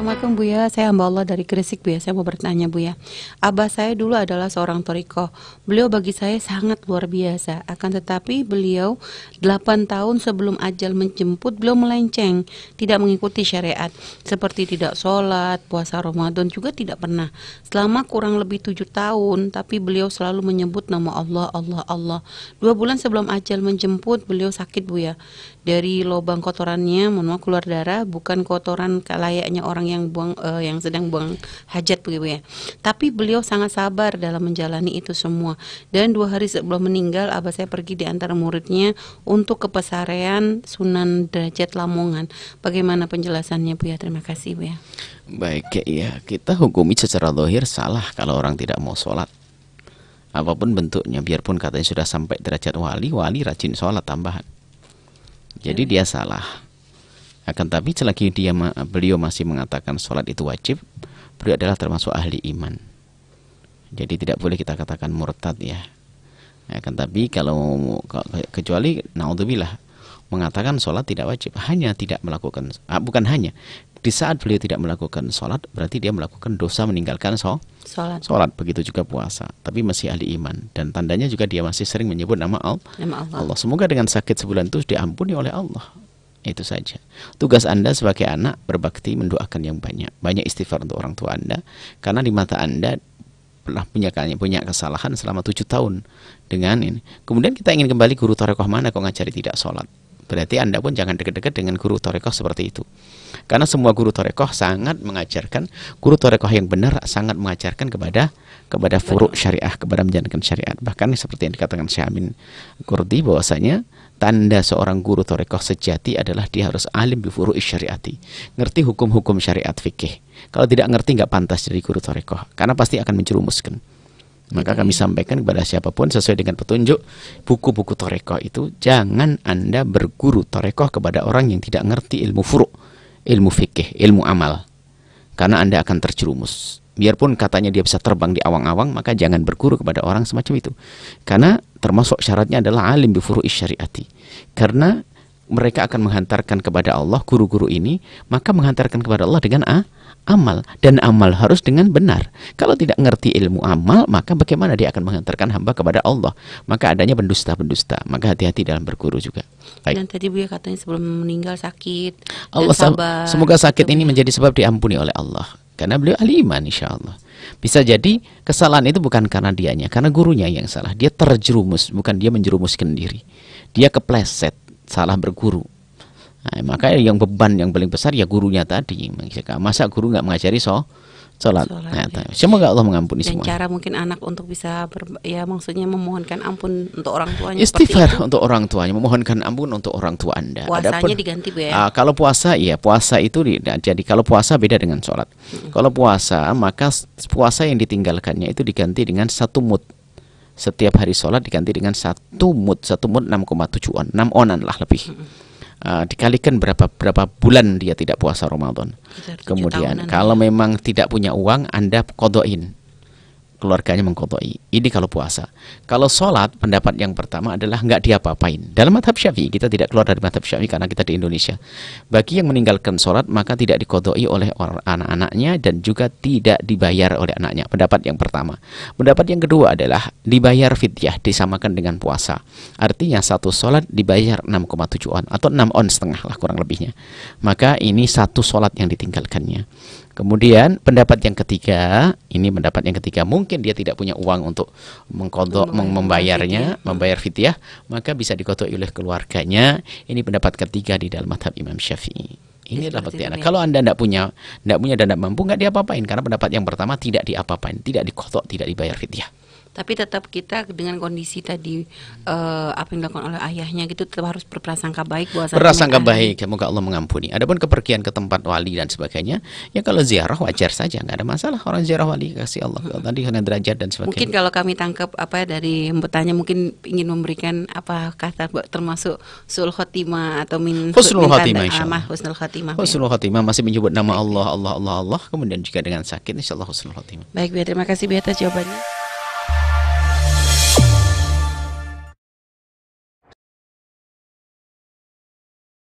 Assalamualaikum Bu ya, saya hamba Allah dari Gresik Bu ya, saya mau bertanya Bu ya. Abah saya dulu adalah seorang toriko. Beliau bagi saya sangat luar biasa. Akan tetapi beliau 8 tahun sebelum ajal menjemput beliau melenceng. Tidak mengikuti syariat. Seperti tidak sholat, puasa Ramadan juga tidak pernah. Selama kurang lebih 7 tahun Tapi beliau selalu menyebut nama Allah, Allah, Allah. Dua bulan sebelum ajal menjemput beliau sakit Bu ya. Dari lubang kotorannya, maaf keluar darah Bukan kotoran layaknya orang yang buang uh, yang sedang buang hajat begitu ya. Tapi beliau sangat sabar dalam menjalani itu semua. Dan dua hari sebelum meninggal, abah saya pergi di antara muridnya untuk ke pesarean Sunan Derajat Lamongan. Bagaimana penjelasannya Bu ya? Terima kasih Bu ya. Baik ya, kita hukumi secara lohir salah kalau orang tidak mau sholat apa pun bentuknya biarpun katanya sudah sampai derajat wali wali rajin sholat tambahan jadi dia salah akan tapi selagi dia beliau masih mengatakan sholat itu wajib, beliau adalah termasuk ahli iman. Jadi tidak boleh kita katakan murtad ya. Akan tapi kalau kecuali naudzubillah mengatakan sholat tidak wajib, hanya tidak melakukan, ah, bukan hanya di saat beliau tidak melakukan sholat berarti dia melakukan dosa meninggalkan sholat. Sholat begitu juga puasa, tapi masih ahli iman dan tandanya juga dia masih sering menyebut nama Allah. Nama Allah. Allah. Semoga dengan sakit sebulan itu diampuni oleh Allah. Itu saja. Tugas Anda sebagai anak berbakti mendoakan yang banyak. Banyak istighfar untuk orang tua Anda. Karena di mata Anda pernah punya punya kesalahan selama tujuh tahun dengan ini. Kemudian kita ingin kembali guru torekoh mana kok ngajari tidak sholat. Berarti Anda pun jangan dekat-dekat dengan guru torekoh seperti itu. Karena semua guru torekoh sangat mengajarkan, guru torekoh yang benar sangat mengajarkan kepada kepada furuk syariah, kepada menjalankan syariat. Bahkan seperti yang dikatakan Syekh Amin Kurdi bahwasanya tanda seorang guru torekoh sejati adalah dia harus alim bifuru syariati. Ngerti hukum-hukum syariat fikih. Kalau tidak ngerti nggak pantas jadi guru torekoh. Karena pasti akan menjerumuskan. Maka kami sampaikan kepada siapa pun sesuai dengan petunjuk buku-buku torekoh itu jangan anda berguru torekoh kepada orang yang tidak ngerti ilmu furu ilmu fikih ilmu amal karena anda akan terjerumus. Biarpun katanya dia bisa terbang di awang-awang maka jangan berguru kepada orang semacam itu. Karena termasuk syaratnya adalah alim bi furu'i syariati. Karena mereka akan menghantarkan kepada Allah guru-guru ini maka menghantarkan kepada Allah dengan a, amal. Dan amal harus dengan benar. Kalau tidak ngerti ilmu amal maka bagaimana dia akan menghantarkan hamba kepada Allah? Maka adanya pendusta-pendusta. Maka hati-hati dalam berguru juga. Baik. dan tadi Bu ya katanya sebelum meninggal sakit Allah dan sabar semoga sakit ini menjadi sebab diampuni oleh Allah. Karena beliau ahli iman insya Allah bisa jadi kesalahan itu bukan karena dianya, karena gurunya yang salah. Dia terjerumus, bukan dia menjerumuskan diri. Dia kepleset, salah berguru. Nah, maka yang beban yang paling besar ya gurunya tadi. Masa guru nggak mengajari so sholat. Nah, ya. Semoga Allah mengampuni Dan semua. cara mungkin anak untuk bisa ber, ya maksudnya memohonkan ampun untuk orang tuanya. Istighfar untuk orang tuanya, memohonkan ampun untuk orang tua anda. Puasanya Adapun, diganti ya. Uh, kalau puasa ya puasa itu nah, jadi kalau puasa beda dengan sholat. Hmm. Kalau puasa maka puasa yang ditinggalkannya itu diganti dengan satu mut setiap hari sholat diganti dengan satu mut satu mut 6,7 on 6 onan lah lebih. Uh, dikalikan berapa berapa bulan dia tidak puasa Ramadan. Kemudian kalau memang tidak punya uang, Anda kodoin keluarganya mengkodoi. Ini kalau puasa. Kalau sholat, pendapat yang pertama adalah nggak diapa-apain. Dalam madhab syafi'i, kita tidak keluar dari madhab syafi'i karena kita di Indonesia. Bagi yang meninggalkan sholat, maka tidak dikodoi oleh anak-anaknya dan juga tidak dibayar oleh anaknya. Pendapat yang pertama. Pendapat yang kedua adalah dibayar fidyah, disamakan dengan puasa. Artinya satu sholat dibayar 6,7 on atau 6 on setengah lah kurang lebihnya. Maka ini satu sholat yang ditinggalkannya. Kemudian pendapat yang ketiga, ini pendapat yang ketiga, mungkin dia tidak punya uang untuk mengkodok, membayarnya, membayar fitiah, maka bisa dikodok oleh keluarganya. Ini pendapat ketiga di dalam madhab Imam Syafi'i. Ini adalah pendapat ya. Kalau anda tidak punya, tidak punya dan tidak mampu, nggak diapa-apain. Karena pendapat yang pertama tidak diapa-apain, tidak dikodok, tidak dibayar fitiah tapi tetap kita dengan kondisi tadi uh, apa yang dilakukan oleh ayahnya gitu tetap harus berprasangka baik bahwa berprasangka baik. Semoga Allah mengampuni. Adapun kepergian ke tempat wali dan sebagainya ya kalau ziarah wajar saja nggak ada masalah. Orang ziarah wali kasih Allah. Hmm. tadi dengan derajat dan sebagainya. Mungkin kalau kami tangkap apa dari bertanya mungkin ingin memberikan apa kata termasuk sul khotimah atau min husnul khotimah insyaallah. husnul khotimah. Husnul khotimah masih menyebut nama Allah Allah Allah Allah. Kemudian juga dengan sakit insyaallah husnul khotimah. Baik biar terima kasih biar atas jawabannya